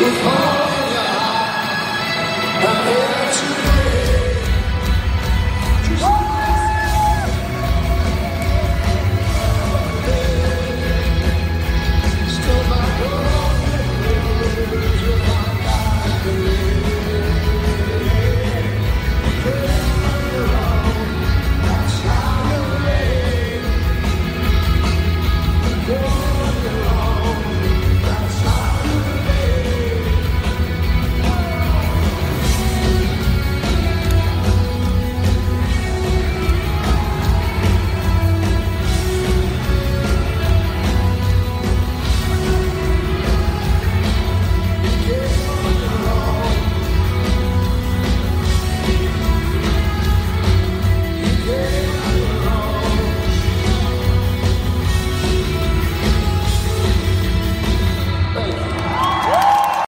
was.